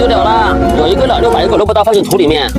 丢掉了，有一个了，就把一个萝卜刀放进土里面。